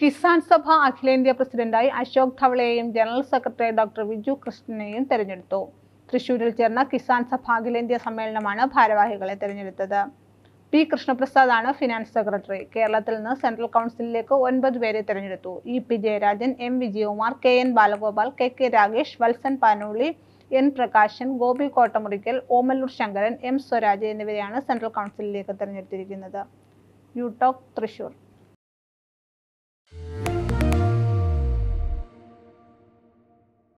കിസാൻ സഭ അഖിലേന്ത്യാ പ്രസിഡന്റായി അശോക് ധവളയെയും ജനറൽ സെക്രട്ടറി ഡോക്ടർ വിജു കൃഷ്ണനെയും തെരഞ്ഞെടുത്തു. തൃശൂരിൽ ചേർന്ന കിസാൻ സഭ അഖിലേന്ത്യാ സമ്മേളനമാണ് ഭാരവാഹികളെ തെരഞ്ഞെടുത്തത്. പി. കൃഷ്ണപ്രസാദ് ആണ് ഫിനാൻസ് സെക്രട്ടറി. കേരളത്തിൽ നിന്ന് സെൻട്രൽ കൗൺസിലിലേക്ക് ഒൻപത് പേരെ തെരഞ്ഞെടുത്തു. E. P. Jayarajan M. Vijayakumar K. N. Balagopal K. K. Ragesh Valsan Panooli N. Prakashan Gopi Kottamurikkal Omallur Sankaran M. Swaraj എന്നിവരെയാണ് സെൻട്രൽ കൗൺസിലിലേക്ക് തെരഞ്ഞെടുത്തിരിക്കുന്നത്. You talk Thrissur.